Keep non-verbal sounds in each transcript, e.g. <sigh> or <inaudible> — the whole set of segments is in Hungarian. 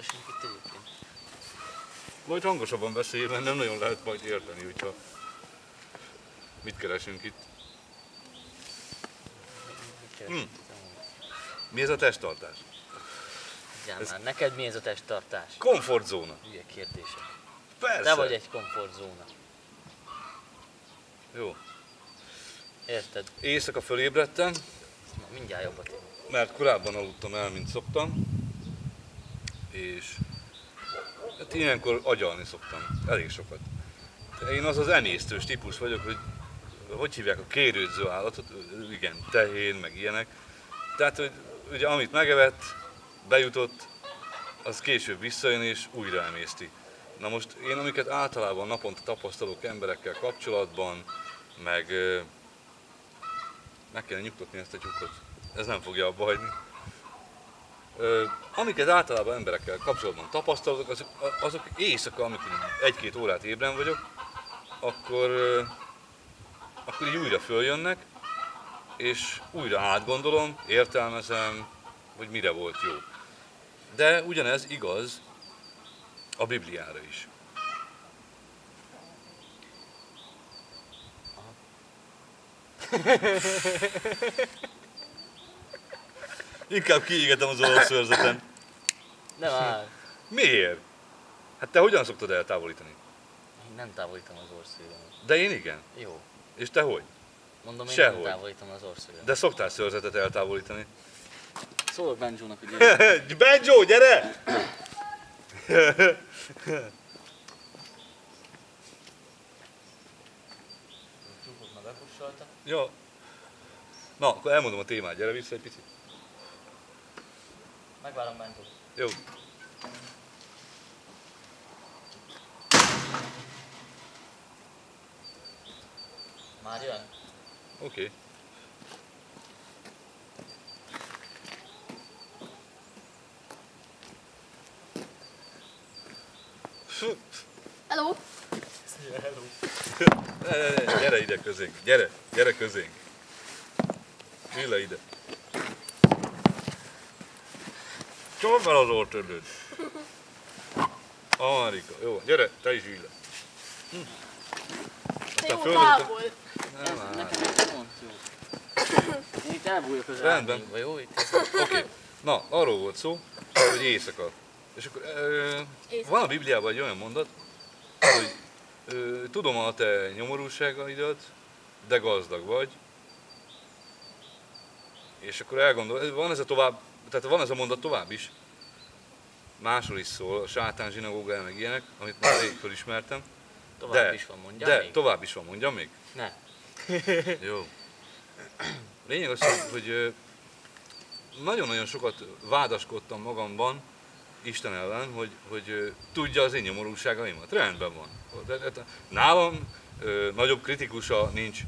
keresünk itt egyébként? Majd hangosabban beszélj, mert nem nagyon lehet majd érteni, hogyha mit keresünk itt. Hm. Mi ez a testtartás? Figyelj Ez- már, neked mi ez a testtartás? Komfortzóna. Hülye kérdések. Persze. Te vagy egy komfortzóna. Jó. Érted? Éjszaka fölébredtem, Na, mindjárt jobbat én. mert korábban aludtam el, mint szoktam. És hát ilyenkor agyalni szoktam, elég sokat. De én az az emésztős típus vagyok, hogy hogy hívják a kérődző állatot, igen, tehén, meg ilyenek. Tehát, hogy ugye amit megevett, bejutott, az később visszajön és újra emészti. Na most én amiket általában naponta tapasztalok emberekkel kapcsolatban, meg meg kell nyugtatni ezt a tyúkot, ez nem fogja abba hagyni. Amiket általában emberekkel kapcsolatban tapasztalok, azok, azok éjszaka, amikor egy-két órát ébren vagyok, akkor, akkor így újra följönnek, és újra átgondolom, értelmezem, hogy mire volt jó. De ugyanez igaz a Bibliára is. <laughs> Inkább kiégetem az orrszőrzetem. Nem áll. Miért? Hát te hogyan szoktad eltávolítani? Én nem távolítom az orszőrömet. De én igen. Jó. És te hogy? Mondom, én Sehogy. nem távolítom az orszőrömet. De szoktál szőrzetet eltávolítani. Szólok Benjónak, hogy jöjjön. <laughs> Benjo, gyere! Jó. Na, akkor elmondom a témát, gyere vissza egy picit. Megvárom Benjót. Jó. Már jön? Oké. Okay. Hello! <laughs> Ne, ne, ne, gyere ide közénk, gyere, gyere közénk. Le ide. Csomd fel az orrtörlőd. Amerika, jó, gyere, te is ülj le. Hm. Te jó fölvezetem- távol! Nem, áll. Nekem egy pont jó. Én itt elbújok az Rendben. árnyékba, jó? Itt Oké, okay. na, arról volt szó, hogy éjszaka. És akkor ö, Éjszaka. van a Bibliában egy olyan mondat, hogy ö, tudom a te nyomorúságaidat, de gazdag vagy. És akkor elgondol, van ez a tovább, tehát van ez a mondat tovább is. Máshol is szól, a sátán zsinagógája meg ilyenek, amit már rég felismertem. tovább de, is van, mondja de még? tovább is van, mondjam még? Ne. <laughs> Jó. Lényeg az, hogy, nagyon-nagyon sokat vádaskodtam magamban Isten ellen, hogy, hogy tudja az én nyomorúságaimat. Rendben van. De- de- de- Nálam ö, nagyobb kritikusa nincs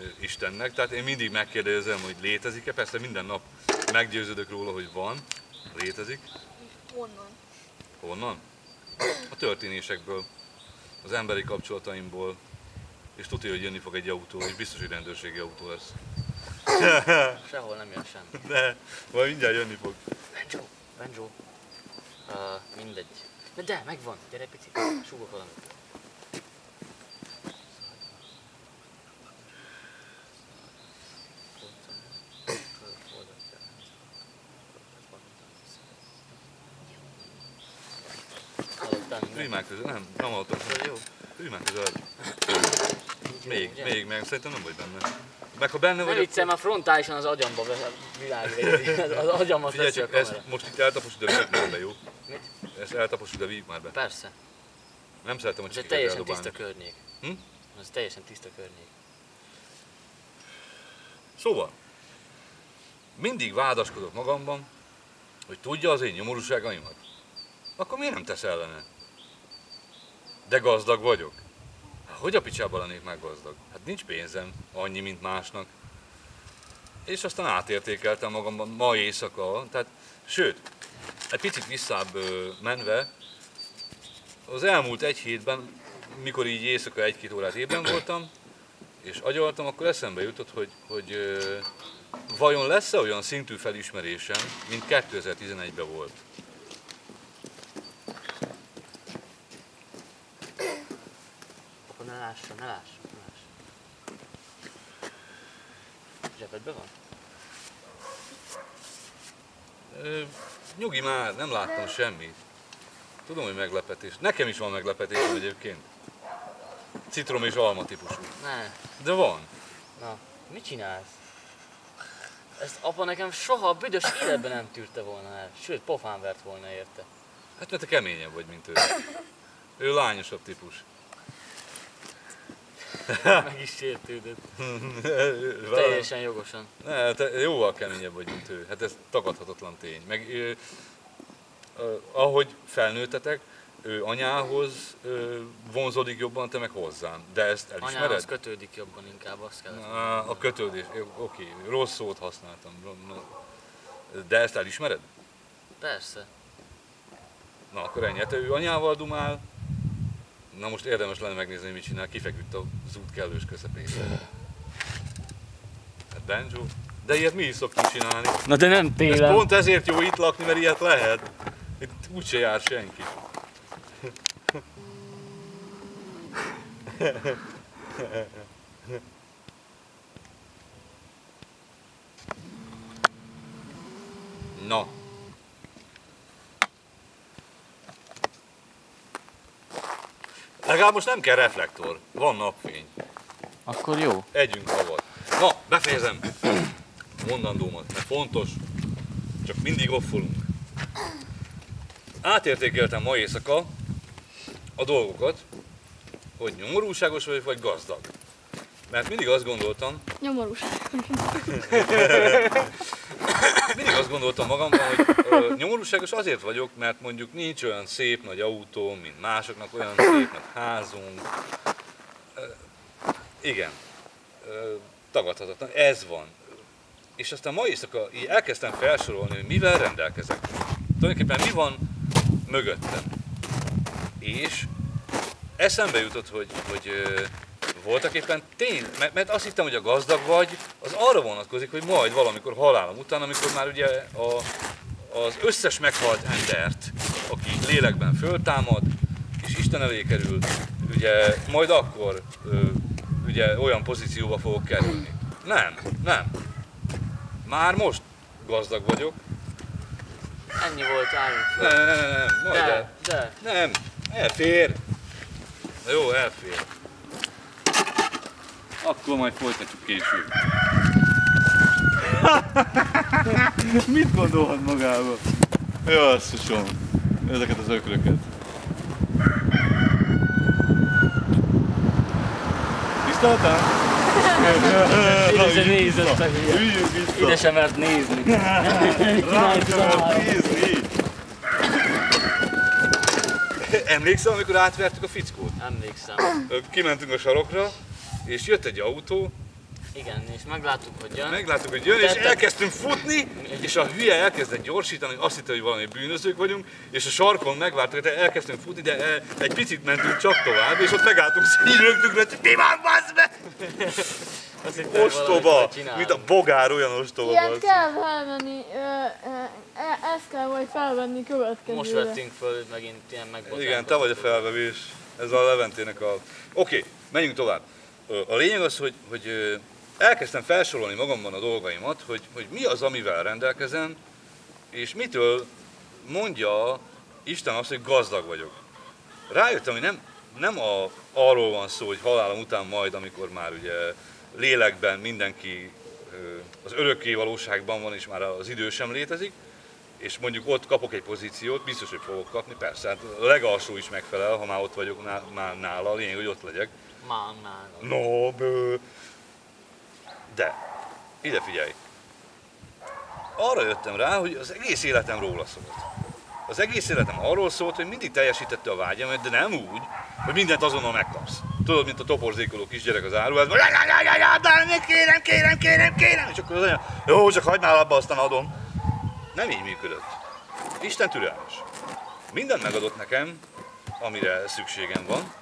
ö, Istennek, tehát én mindig megkérdezem, hogy létezik-e. Persze minden nap meggyőződök róla, hogy van, létezik. Honnan? Honnan? A történésekből, az emberi kapcsolataimból, és tudja, hogy jönni fog egy autó, és biztos, hogy rendőrségi autó lesz. <laughs> Sehol nem jön semmi. De, majd mindjárt jönni fog. Benjo, Benjo. Uh, mindegy. De, de, megvan. Gyere picit, súgok valamit. Már közel, nem, nem hallottam. Jó. Ülj már közel. Jó, Még, még, meg szerintem nem vagy benne. Meg ha benne Ne vagy, viccel, már frontálisan az agyamba világvédi. <laughs> Az, agyamat figyelj a csak, ezt most itt eltaposod, de víg már be, jó? Mit? Ezt eltaposod, de víg már be. Persze. Nem szeretem a Ez egy teljesen eldobálni. tiszta környék. Hm? Ez teljesen tiszta környék. Szóval, mindig vádaskodok magamban, hogy tudja az én nyomorúságaimat. Akkor miért nem tesz ellene? De gazdag vagyok. Hát, hogy a picsába lennék már gazdag? Hát nincs pénzem, annyi, mint másnak. És aztán átértékeltem magamban ma éjszaka, tehát, sőt, egy picit visszább menve, az elmúlt egy hétben, mikor így éjszaka egy-két órát ébren voltam, és agyaltam, akkor eszembe jutott, hogy, hogy vajon lesz-e olyan szintű felismerésem, mint 2011-ben volt. ne lássa, ne lássa, ne lássa. Zsebedben van? Ö, nyugi már, nem láttam semmit. Tudom, hogy meglepetés. Nekem is van meglepetésem egyébként. Citrom és alma típusú. Ne. De van. Na, mit csinálsz? Ezt apa nekem soha a büdös életben nem tűrte volna el. Sőt, pofán vert volna érte. Hát mert te keményebb vagy, mint ő. Ő lányosabb típus. <laughs> Meg is sértődött. <laughs> Teljesen jogosan. Ne, te jóval keményebb vagy, mint ő. Hát ez tagadhatatlan tény. Meg ö, ö, ahogy felnőttetek, ő anyához ö, vonzódik jobban, te meg hozzám. De ezt elismered? Anyához kötődik jobban inkább, azt kell. Á, a kötődés, oké, rossz szót használtam. De ezt elismered? Persze. Na akkor ennyi. Hát ő anyával dumál. Na most érdemes lenne megnézni, hogy mit csinál. Kifeküdt az út kellős közepén. Hát Benjo. De ilyet mi is szoktunk csinálni. Na de nem Ez télen. pont ezért jó itt lakni, mert ilyet lehet. Itt úgyse jár senki. Na. Legalább most nem kell reflektor, van napfény. Akkor jó. Együnk havat. Na, befejezem mondandómat, mert fontos, csak mindig offolunk. Átértékeltem ma éjszaka a dolgokat, hogy nyomorúságos vagyok, vagy gazdag. Mert mindig azt gondoltam, Nyomorús. <laughs> mindig azt gondoltam magamban, hogy nyomorúságos azért vagyok, mert mondjuk nincs olyan szép nagy autó, mint másoknak, olyan szép nagy házunk. Igen, tagadhatatlan, ez van. És aztán ma éjszaka így elkezdtem felsorolni, hogy mivel rendelkezek. Tulajdonképpen mi van mögöttem. És eszembe jutott, hogy, hogy voltak éppen tény, mert, mert azt hittem, hogy a gazdag vagy, az arra vonatkozik, hogy majd valamikor halálom után, amikor már ugye a, az összes meghalt embert, aki lélekben föltámad, és Isten elé kerül, ugye majd akkor ö, ugye olyan pozícióba fogok kerülni. Nem, nem. Már most gazdag vagyok. Ennyi volt, álljunk Nem, nem, nem, nem, majd el. De, de. Nem, elfér. Jó, elfér. Akkor majd folytatjuk később. <laughs> Mit gondolhat magába? Jó, asszusom. Ezeket az ökröket. Tiszteltem? Ide se nézett a. Ide sem mert nézni. Rám sem lehet nézni. Emlékszel, amikor átvertük a fickót? Emlékszem. Kimentünk a sarokra, és jött egy autó, Igen, és megláttuk, hogy jön. megláttuk, hogy jön, és elkezdtünk futni, és a hülye elkezdett gyorsítani, azt hitte, hogy valami bűnözők vagyunk, és a sarkon megvártuk, tehát elkezdtünk futni, de e, egy picit mentünk csak tovább, és ott megálltunk, így rögtünk hogy mi van, bazd meg! Ostoba! Mint a bogár olyan ostoba, Ilyet bazd. kell felvenni, ö, ö, e- ezt kell majd felvenni következőre. Most vettünk föl megint ilyen megbotánkozást. Igen, te vagy a felvevés. Ez a Leventének a... Oké, menjünk tovább. A lényeg az, hogy, hogy elkezdtem felsorolni magamban a dolgaimat, hogy, hogy mi az, amivel rendelkezem, és mitől mondja Isten azt, hogy gazdag vagyok. Rájöttem, hogy nem, nem a, arról van szó, hogy halálom után majd, amikor már ugye lélekben mindenki az örökké valóságban van, és már az idő sem létezik, és mondjuk ott kapok egy pozíciót, biztos, hogy fogok kapni, persze, hát a legalsó is megfelel, ha már ott vagyok nála, lényeg, hogy ott legyek. Már. No, bő. De, ide figyelj. Arra jöttem rá, hogy az egész életem róla szólt. Az egész életem arról szólt, hogy mindig teljesítette a vágyamat, de nem úgy, hogy mindent azonnal megkapsz. Tudod, mint a toporzékoló kisgyerek az áruházban, "Ja, ja, ja, ja, ja, de kérem, kérem, kérem, kérem, és akkor az anya, jó, csak hagyd már abba, aztán adom. Nem így működött. Isten türelmes. Mindent megadott nekem, amire szükségem van,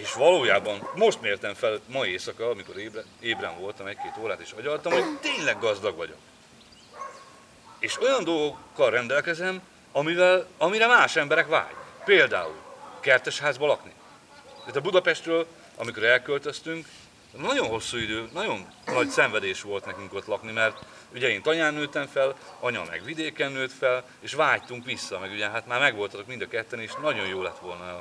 és valójában most mértem fel ma éjszaka, amikor ébre, ébren voltam egy-két órát, és agyaltam, hogy tényleg gazdag vagyok. És olyan dolgokkal rendelkezem, amivel, amire más emberek vágy. Például kertesházba lakni. De Budapestről, amikor elköltöztünk, nagyon hosszú idő, nagyon nagy szenvedés volt nekünk ott lakni, mert ugye én tanyán nőttem fel, anya meg vidéken nőtt fel, és vágytunk vissza, meg ugye hát már megvoltatok mind a ketten, és nagyon jó lett volna. ö,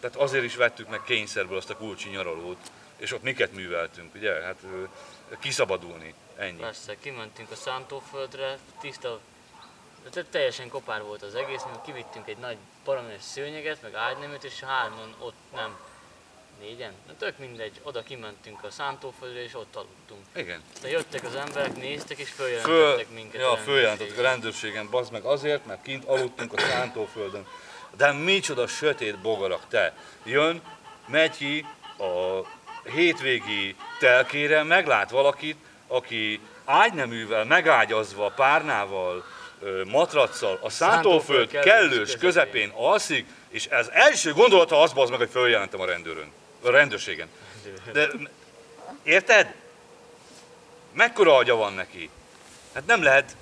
Tehát azért is vettük meg kényszerből azt a kulcsi nyaralót, és ott miket műveltünk, ugye? Hát kiszabadulni, ennyi. Persze, kimentünk a Szántóföldre, tiszta, te- teljesen kopár volt az egész, mi kivittünk egy nagy paranős szőnyeget, meg ágyneműt, és hárman ott nem, négyen, na tök mindegy, oda kimentünk a Szántóföldre, és ott aludtunk. Igen. De jöttek az emberek, néztek, és Föl, följelentettek minket. ja, a följelentettek a rendőrségen, bazd meg azért, mert kint aludtunk a szántóföldön. De micsoda sötét bogarak, te. Jön, megy ki a hétvégi telkére, meglát valakit, aki ágyneművel, megágyazva, párnával, ö, matracsal, a szántóföld kellős közepén. alszik, és ez első gondolata az bazd meg, hogy följelentem a rendőrön, a rendőrségen. De érted? Mekkora agya van neki? Hát nem lehet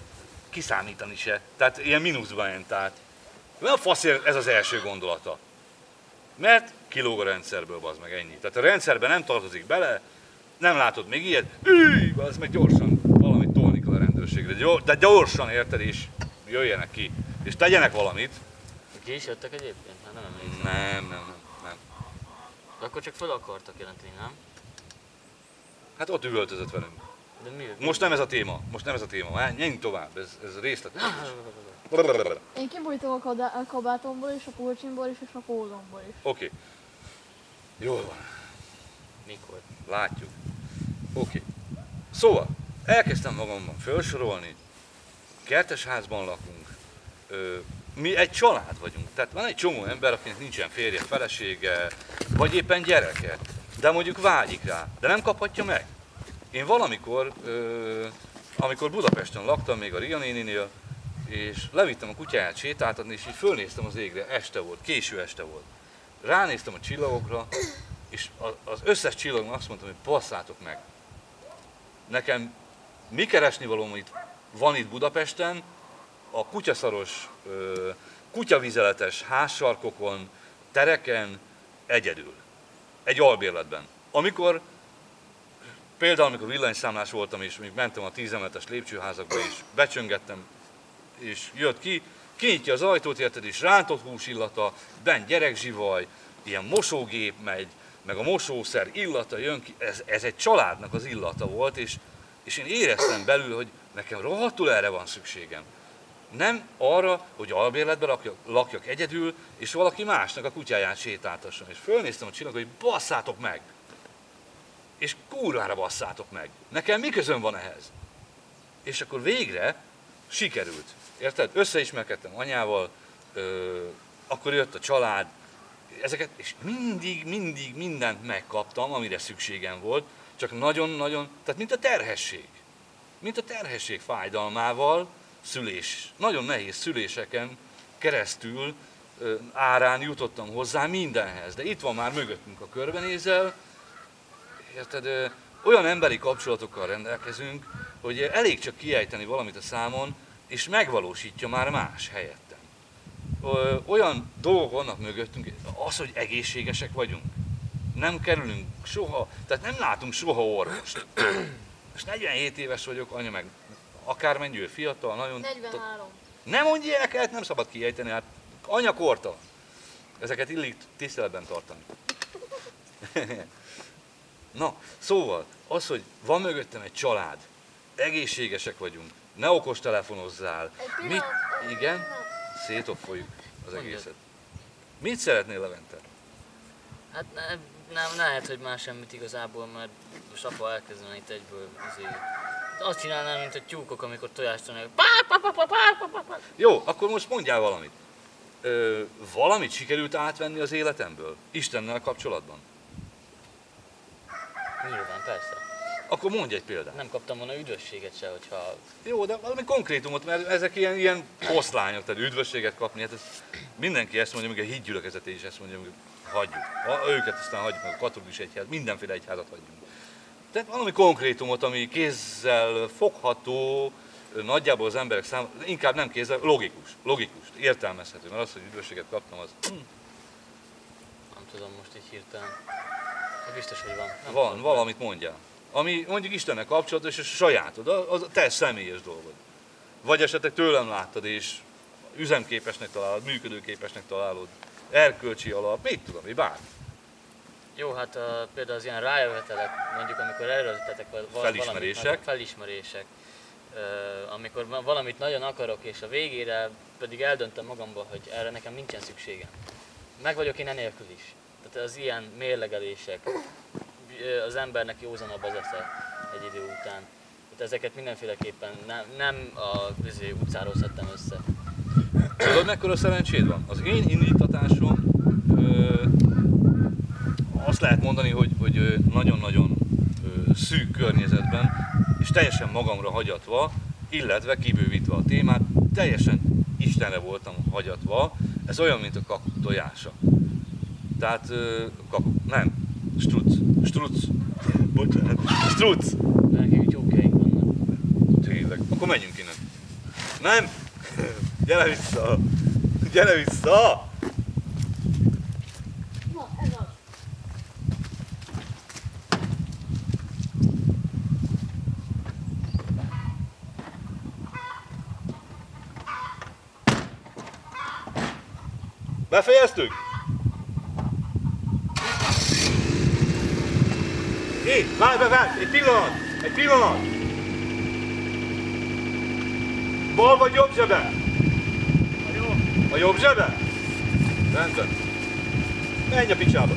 kiszámítani se. Tehát ilyen mínuszban ment át. Mi a faszért ez az első gondolata? Mert kilóg a rendszerből, az meg ennyi. Tehát a rendszerben nem tartozik bele, nem látod még ilyet, üj, az meg gyorsan valamit tolni kell a rendőrségre. De gyorsan érted, és jöjjenek ki. És tegyenek valamit. Ki is jöttek egyébként? Hát nem emlékszem. Nem, nem, nem. nem. De akkor csak fel akartak jelenteni, nem? Hát ott üvöltözött velünk. De mi? Most nem ez a téma, most nem ez a téma. Menjünk tovább, ez, ez részlet. <laughs> Én kibújtam a, kabátomból is, a pulcsimból is, és a pólomból is. Oké. Jól van. Mikor? Látjuk. Oké. Szóval, elkezdtem magamban felsorolni. Kertes házban lakunk. Ö, mi egy család vagyunk. Tehát van egy csomó ember, akinek nincsen férje, felesége, vagy éppen gyereke. De mondjuk vágyik rá, de nem kaphatja meg. Én valamikor, ö, amikor Budapesten laktam, még a Ria néninél, és levittem a kutyáját sétáltatni, és így fölnéztem az égre, este volt, késő este volt. Ránéztem a csillagokra, és az összes csillagnak azt mondtam, hogy passzátok meg. Nekem mi keresni valóm itt, van itt Budapesten, a kutyaszaros, kutyavizeletes házsarkokon, tereken, egyedül. Egy albérletben. Amikor, például amikor villanyszámlás voltam, és még mentem a tízemeletes lépcsőházakba, és becsöngettem, és jött ki, kinyitja az ajtót, érted, és rántott hús illata, bent gyerekzsivaj, ilyen mosógép megy, meg a mosószer illata jön ki, ez, ez egy családnak az illata volt, és, és én éreztem belül, hogy nekem rohadtul erre van szükségem. Nem arra, hogy albérletben lakjak, lakjak egyedül, és valaki másnak a kutyáját sétáltasson. És fölnéztem a csillagot, hogy basszátok meg! És kurvára basszátok meg! Nekem mi közön van ehhez? És akkor végre sikerült. Érted? Összeismerkedtem anyával, ö, akkor jött a család, ezeket, és mindig, mindig mindent megkaptam, amire szükségem volt, csak nagyon-nagyon, tehát mint a terhesség. Mint a terhesség fájdalmával, szülés, nagyon nehéz szüléseken keresztül ö, árán jutottam hozzá mindenhez. De itt van már mögöttünk a körbenézel, érted, ö, olyan emberi kapcsolatokkal rendelkezünk, hogy elég csak kiejteni valamit a számon, és megvalósítja már más helyettem. Ö, Olyan dolgok vannak mögöttünk, az, hogy egészségesek vagyunk. Nem kerülünk soha, tehát nem látunk soha orvost. És 47 éves vagyok, anya meg akármennyi ő fiatal, nagyon... 43. Nem mondj ilyeneket, nem szabad kiejteni, hát anya kortalan. Ezeket illik tiszteletben tartani. <laughs> Na, szóval, az, hogy van mögöttem egy család, egészségesek vagyunk, ne okos telefonozzál. Mit? Igen? Szétoffoljuk az egészet. Mit szeretnél, Levente? Hát ne, nem lehet, hogy már semmit igazából, mert most apa elkezdene itt egyből azért. Azt csinálnám, mint a tyúkok, amikor tojást tanulják. Jó, akkor most mondjál valamit. Ö, valamit sikerült átvenni az életemből? Istennel kapcsolatban? Nyilván, persze. Akkor mondj egy példát. Nem kaptam volna üdvösséget se, hogyha... Jó, de valami konkrétumot, mert ezek ilyen, ilyen poszlányok, tehát üdvösséget kapni, hát ez, mindenki ezt mondja, még a hídgyülekezete is ezt mondja, hogy hagyjuk. Ha, őket aztán hagyjuk, meg a katolikus egyház, mindenféle egyházat hagyjuk. Tehát valami konkrétumot, ami kézzel fogható, nagyjából az emberek számára, inkább nem kézzel, logikus, logikus, értelmezhető, mert az, hogy üdvösséget kaptam, az hm, Nem tudom most így hirtelen. De biztos, hogy van. Nem Van, tudom. valamit mondjál. Ami mondjuk Istennel kapcsolatos, és a sajátod, az a te személyes dolgod. Vagy esetleg tőlem láttad, és üzemképesnek találod, működőképesnek találod, erkölcsi alap, mit tudom, én bármi. Jó, hát a, például az ilyen rájövetelek, mondjuk amikor előzettetek Felismerések. Valamit, felismerések. Amikor va- valamit nagyon akarok, és a végére pedig eldöntöm magamba, hogy erre nekem nincsen szükségem. Meg vagyok én enélkül is. Tehát az ilyen mérlegelések, az embernek józanabb az esze egy idő után. Tehát ezeket mindenféleképpen nem, nem a izé, utcáról szedtem össze. Tudod, mekkora szerencséd van? Az én indítatásom ö, azt lehet mondani, hogy, hogy nagyon-nagyon szűk környezetben, és teljesen magamra hagyatva, illetve kibővítve a témát, teljesen Istenre voltam hagyatva. Ez olyan, mint a kakuk tojása. Tehát kakuk, nem, struc, struc, bocsánat, struc. Nekik tyúkjaik vannak. Tényleg. Akkor menjünk innen. Nem! Gyere vissza! Gyere vissza! Na, ez az. Befejeztük? Hé, várj, várj, várj! Egy pillanat! Egy pillanat! Bal vagy jobb zsebe? A jobb. A jobb zsebe? Rendben. Menj a picsába.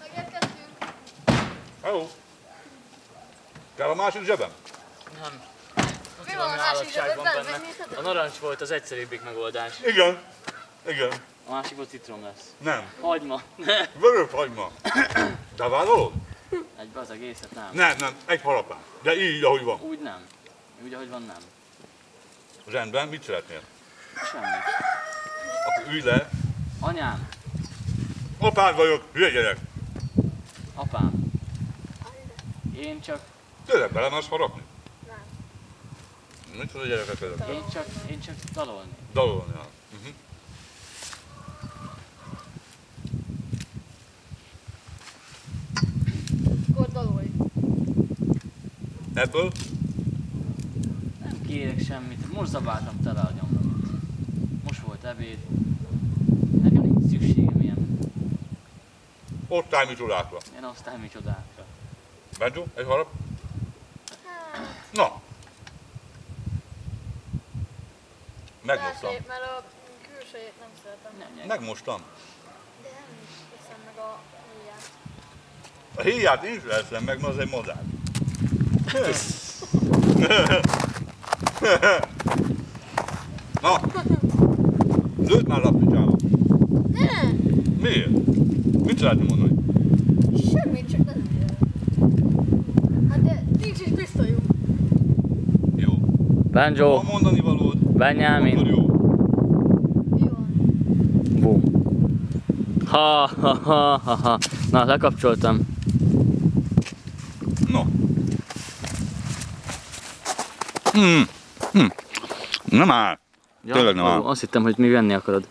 Megérkeztünk. <laughs> Hello. Kell a másik zsebem? Nem. Ott Mi van a másik zsebedben? A narancs volt az egyszerűbbik megoldás. Igen. Igen. A másikból citrom lesz. Nem. Hagyma. <laughs> Vörös hagyma. De vállalod? Egybe az egészet nem. Nem, nem. Egy harapán. De így, ahogy van. Úgy nem. Úgy, ahogy van, nem. Rendben, mit szeretnél? Semmi. Akkor ülj le. Anyám, Apád vagyok, hülye gyerek. apám. Én csak, Tényleg bele más harapni? Nem. Mit a gyerekek ezek? én csak, én csak dalolni. Dalolni. hát. Uh-huh. Akkor dalolj. Ebből Nem kérek semmit. Most zabáltam tele a nyomromat. Most volt ebéd. Nekem nincs szükségem ilyen, osztályi csodákra. ilyen osztályi csodákra. Benjo, egy harap? Hát, Na. de Megmostam. mert a külsejét nem szeretem. Nem, nem. Megmostam. De nem hiszem meg a héját. A héját én sem eszem meg, mert az egy madár. Na, lőd már a picsába. Ne! Miért? Mit szeretném mondani? Semmit, csak nem. Hát de nincs is pisztolyunk. Jó. Banjo, Ha mondani valód, akkor Benyámin, jó. Jó. Ha, ha, ha, ha, ha. Na, lekapcsoltam. No. Hmm. Hmm. Nem áll. Ja? Tényleg nem áll. Ó, azt hittem, hogy mi venni akarod.